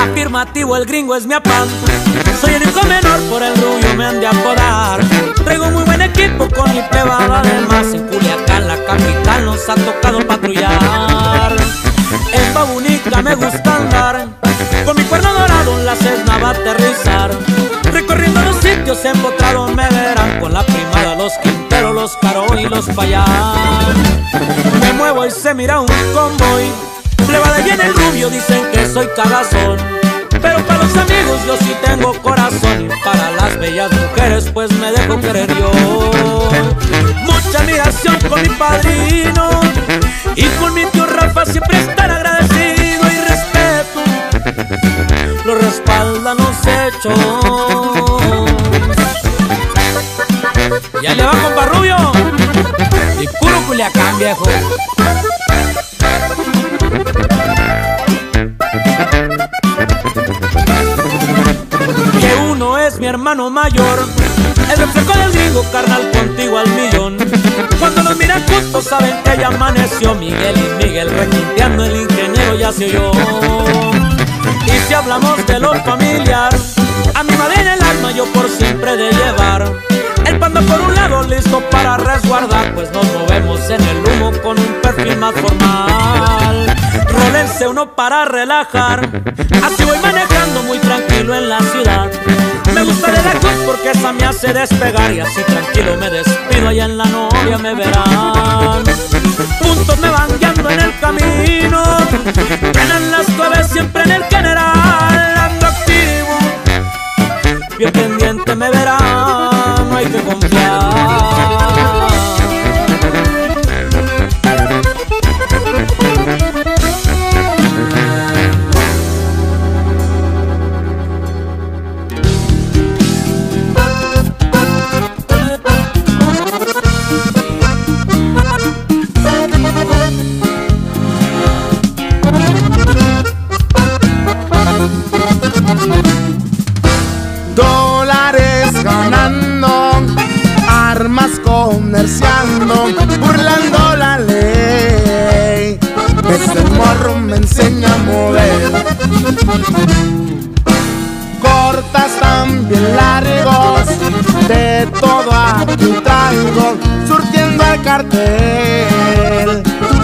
Afirmativo, el gringo es mi apán. Soy el hijo menor, por el rubio me han de apodar. Traigo muy buen equipo con mi plebada, además en Culiacán, la capital, nos ha tocado patrullar. Me verán con la primada, los quinteros, los caro y los payán. Me muevo y se mira un convoy. Plebada viene el rubio, dicen que soy cagazón. Pero para los amigos yo sí tengo corazón Y para las bellas mujeres pues me dejo querer yo Mucha admiración con mi padrino Y con mi tío Rafa siempre estar agradecido y respeto Lo respaldan los hechos Ya le va compa Rubio Y puro Culiacán viejo que uno es mi hermano mayor. El reflejo del gringo, carnal, contigo al millón. Cuando los miran juntos saben que ya amaneció Miguel y Miguel requinteando, el ingeniero ya se oyó. Y si hablamos de lo familiar, a mi madre en el alma yo por siempre de llevar. El panda por un lado listo para resguardar, pues nos movemos en el humo con un perfil más formal. Rólense uno para relajar, así voy manejando muy tranquilo en la ciudad. Me gusta de la cruz porque esa me hace despegar y así tranquilo me despido allá en la novia me verán. Puntos me van guiando en el camino, ganan las claves siempre en el general, burlando la ley. Ese morro me enseña a mover. Cortas también largos, de todo aquí traigo, surtiendo el cartel.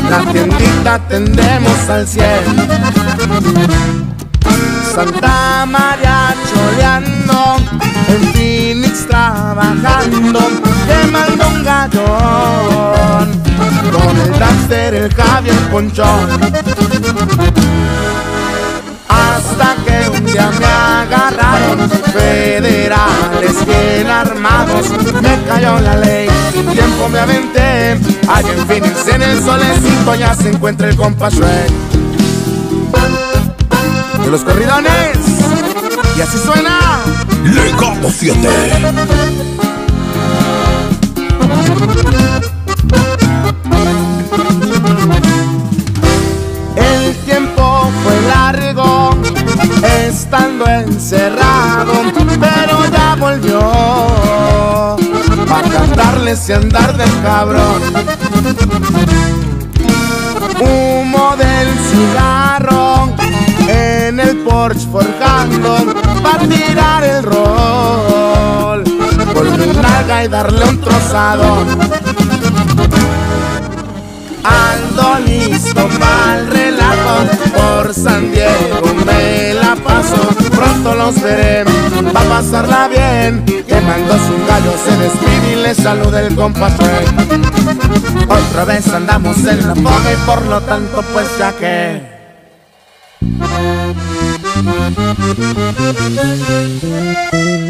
La tiendita tendemos al cielo. Santa María choleando, Phoenix trabajando, quemando un gallón, con el dancer, el Javier Ponchón. Hasta que un día me agarraron federales bien armados, me cayó la ley, tiempo me aventé, allá en Phoenix en el solecito ya se encuentra el compa Shrek de los corridones. Y así suena. Legado 7. El tiempo fue largo, estando encerrado, pero ya volvió. Para cantarles y andar del cabrón. Humo del cigarro en el porche forjando para tirar el rol. Mi nalga y darle un trozadón. Ando listo para el relato, por San Diego me la paso, pronto los veré, va a pasarla bien, quemando sus gallos se despide y le saluda el compa Trey. Otra vez andamos en la foga y por lo tanto pues ya que... Thank you.